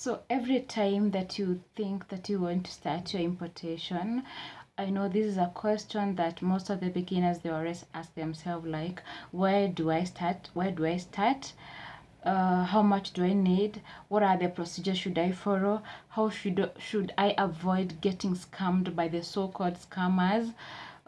So every time that you think that you want to start your importation, I know this is a question that most of the beginners they always ask themselves like where do I start? Where do I start? Uh, how much do I need? What are the procedures should I follow? How should should I avoid getting scammed by the so-called scammers?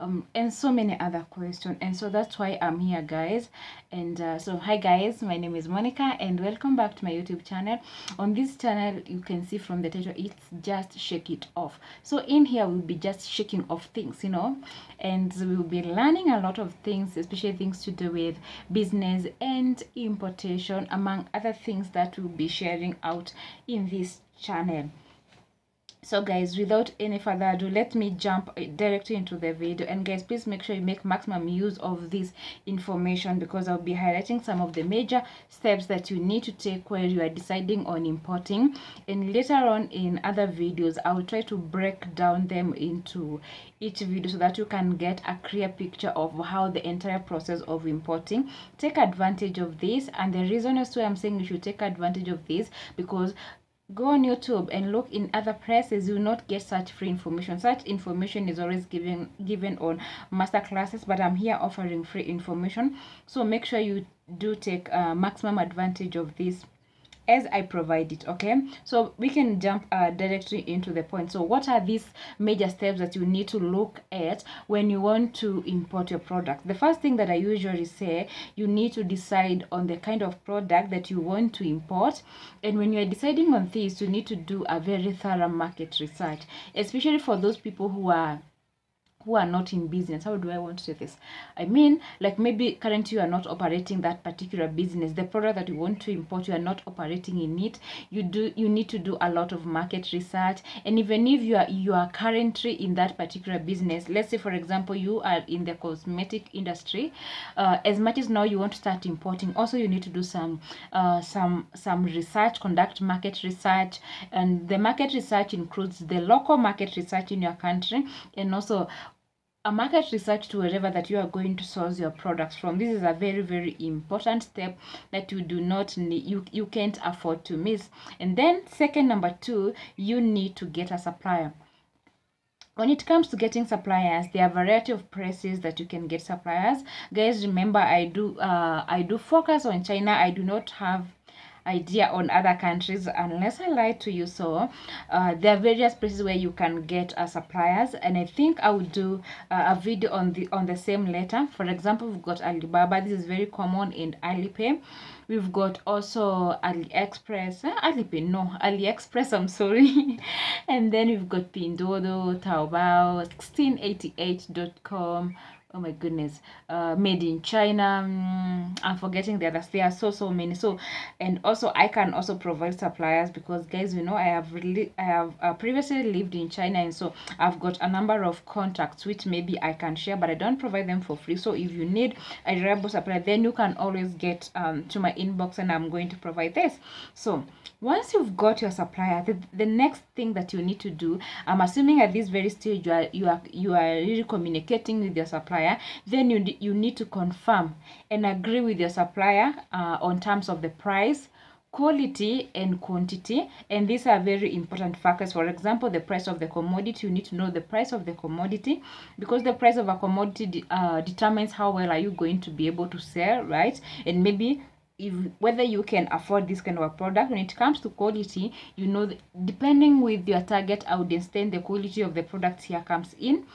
Um, and so many other questions and so that's why i'm here guys. And uh, so hi guys. My name is monica and welcome back to my youtube channel. On this channel you can see from the title it's just shake it off. So in here we'll be just shaking off things you know? And we'll be learning a lot of things especially things to do with business and importation among other things that we'll be sharing out in this channel so guys without any further ado let me jump directly into the video. And guys please make sure you make maximum use of this information because i'll be highlighting some of the major steps that you need to take while you are deciding on importing. And later on in other videos i'll try to break down them into each video so that you can get a clear picture of how the entire process of importing. Take advantage of this. And the reason as to i'm saying you should take advantage of this because go on youtube and look in other places you will not get such free information. Such information is always given given on master classes but i'm here offering free information. So make sure you do take uh, maximum advantage of this as I provide it okay? So we can jump uh, directly into the point. So what are these major steps that you need to look at when you want to import your product? The first thing that I usually say you need to decide on the kind of product that you want to import. And when you're deciding on this you need to do a very thorough market research especially for those people who are who are not in business how do i want to say this? I mean like maybe currently you are not operating that particular business. The product that you want to import you are not operating in it. You do you need to do a lot of market research. And even if you are you are currently in that particular business let's say for example you are in the cosmetic industry uh, as much as now you want to start importing also you need to do some uh, some some research conduct market research. And the market research includes the local market research in your country and also a market research to wherever that you are going to source your products from. This is a very very important step that you do not need you you can't afford to miss. And then second number two you need to get a supplier. When it comes to getting suppliers there are a variety of prices that you can get suppliers. Guys remember i do uh i do focus on china. I do not have idea on other countries unless I lie to you. So uh, there are various places where you can get uh, suppliers, and I think I will do uh, a video on the on the same letter. For example, we've got Alibaba. This is very common in Alipay. We've got also AliExpress. Uh, Alipay, no, AliExpress. I'm sorry. and then we've got Pinduoduo, Taobao, 1688.com oh my goodness. Uh made in china. Mm, i'm forgetting the others. There are so so many. So and also i can also provide suppliers because guys you know i have really i have uh, previously lived in china and so i've got a number of contacts which maybe i can share but i don't provide them for free. So if you need a reliable supplier then you can always get um to my inbox and i'm going to provide this. So once you've got your supplier the, the next thing that you need to do i'm assuming at this very stage you are you are you are really communicating with your supplier supplier then you, you need to confirm and agree with your supplier uh, on terms of the price quality and quantity. And these are very important factors. For example the price of the commodity. You need to know the price of the commodity because the price of a commodity uh, determines how well are you going to be able to sell right? And maybe if whether you can afford this kind of a product. When it comes to quality you know depending with your target audience then the quality of the product here comes in.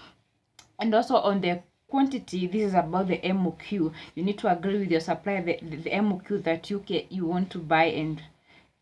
And also on the quantity this is about the moq you need to agree with your supplier the, the, the moq that you can you want to buy and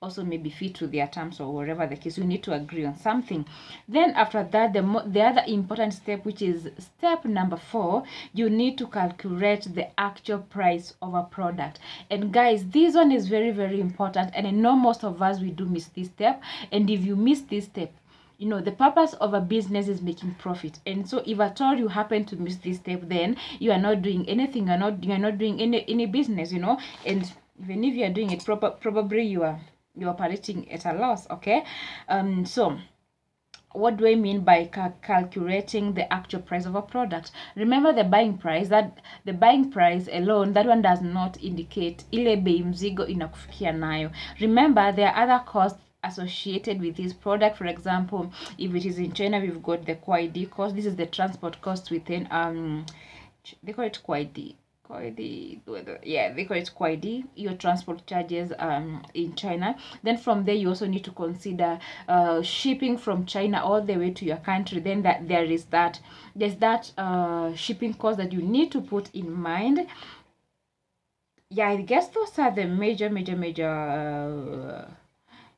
also maybe fit to their terms or whatever the case you need to agree on something. Then after that the the other important step which is step number four you need to calculate the actual price of a product. And guys this one is very very important and i know most of us we do miss this step. And if you miss this step you know the purpose of a business is making profit and so if at all you happen to miss this step then you are not doing anything you're not you're not doing any any business you know and even if you're doing it proper probably you are you're operating at a loss okay um so what do I mean by ca calculating the actual price of a product? Remember the buying price, that the buying price alone, that one does not indicate ile bei mzigo inakufikia nayo. Remember there are other costs associated with this product. For example if it is in china we've got the quid cost this is the transport cost within um they call it quid quid yeah they call it quid your transport charges um in china. Then from there you also need to consider uh shipping from china all the way to your country. Then that there is that there's that uh shipping cost that you need to put in mind. Yeah i guess those are the major major major uh,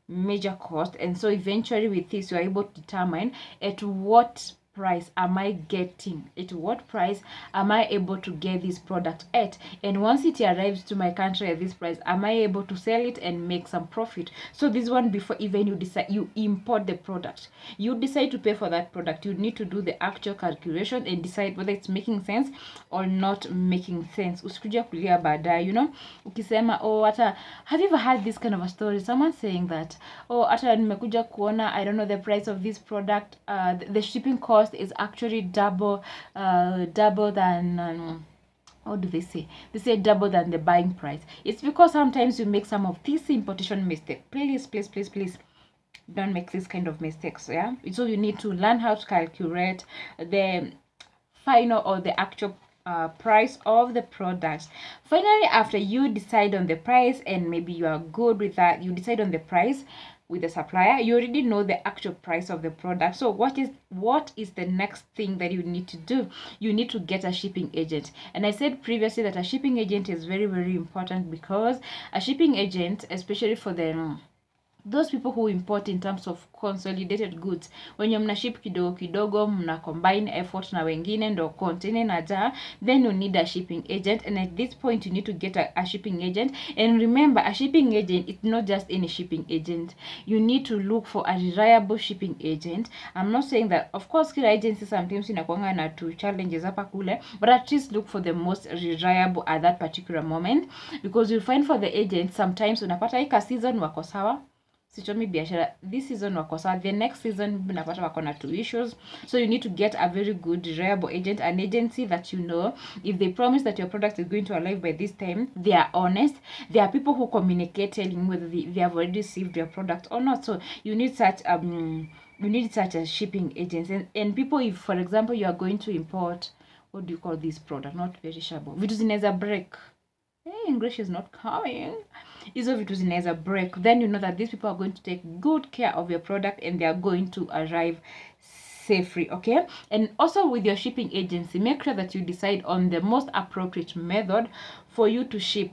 major cost. And so eventually with this you're able to determine at what price am I getting? At what price am I able to get this product at? And once it arrives to my country at this price, am I able to sell it and make some profit? So this one before even you decide you import the product, you decide to pay for that product. You need to do the actual calculation and decide whether it's making sense or not making sense. You know, ukisema oh hata have you ever had this kind of a story? Someone saying that oh hata kuona I don't know the price of this product, uh, the shipping cost cost is actually double uh double than um, what do they say? They say double than the buying price. It's because sometimes you make some of these importation mistake please please please please don't make this kind of mistakes yeah? So you need to learn how to calculate the final or the actual uh, price of the product. Finally after you decide on the price and maybe you are good with that you decide on the price with the supplier you already know the actual price of the product. So what is what is the next thing that you need to do? You need to get a shipping agent. And i said previously that a shipping agent is very very important because a shipping agent especially for the those people who import in terms of consolidated goods wenye mna ship kidogo kidogo mna combine effort na wengine ndo container na jaa then you need a shipping agent and at this point you need to get a, a shipping agent. And remember a shipping agent it's not just any shipping agent. You need to look for a reliable shipping agent. I'm not saying that of course kila agency sometimes inakuanga na two challenges hapa kule but at least look for the most reliable at that particular moment because you'll find for the agent sometimes unapata ika season wako sawa sichomi biashara. This season wako sawa. The next season napata wako na two issues. So you need to get a very good reliable agent an agency that you know. If they promise that your product is going to arrive by this time they are honest. There are people who communicate telling whether they, they have already received your product or not. So you need such um you need such a shipping agents and, and people if for example you are going to import what do you call this product? Not perishable. Vitu zinaweza break. Hey, english is not coming hizo vitu zinaweza break. Then you know that these people are going to take good care of your product and they are going to arrive safely okay? And also with your shipping agency make sure that you decide on the most appropriate method for you to ship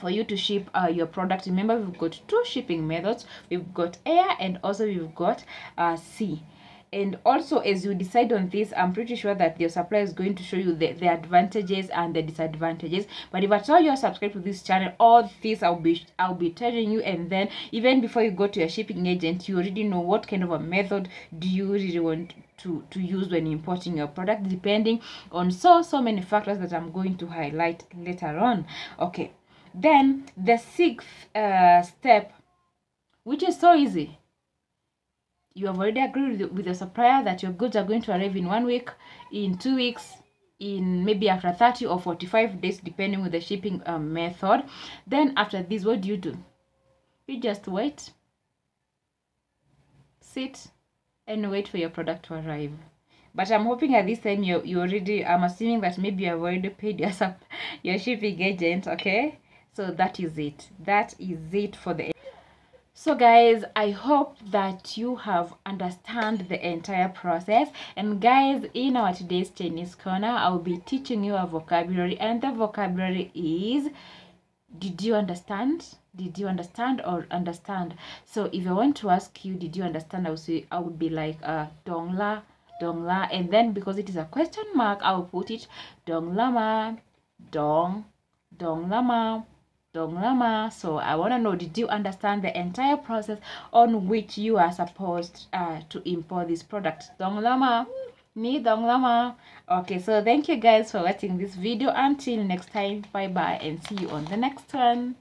for you to ship uh, your product. Remember we've got two shipping methods. We've got air and also we've got uh, sea and also as you decide on this i'm pretty sure that your supplier is going to show you the, the advantages and the disadvantages. But if at all you're subscribed to this channel all this i'll be i'll be telling you. And then even before you go to your shipping agent you already know what kind of a method do you really want to to use when importing your product depending on so so many factors that i'm going to highlight later on. Okay. Then the sixth uh, step which is so easy you have already agreed with, with the supplier that your goods are going to arrive in one week in two weeks in maybe after 30 or 45 days depending with the shipping um, method. Then after this what do you do? You just wait sit and wait for your product to arrive. But i'm hoping at this time you you already i'm assuming that maybe you have already paid your your shipping agent okay? So that is it. That is it for the so guys i hope that you have understand the entire process. And guys in our today's chinese corner i'll be teaching you a vocabulary. And the vocabulary is did you understand? Did you understand or understand? So if i want to ask you did you understand? I would say i would be like uh dongla dongla and then because it is a question mark i will put it dong donglama dong dong donglama Donglama. So I want to know, did you understand the entire process on which you are supposed uh, to import this product? Donglama. Me Donglama. Okay, so thank you guys for watching this video. Until next time, bye bye and see you on the next one.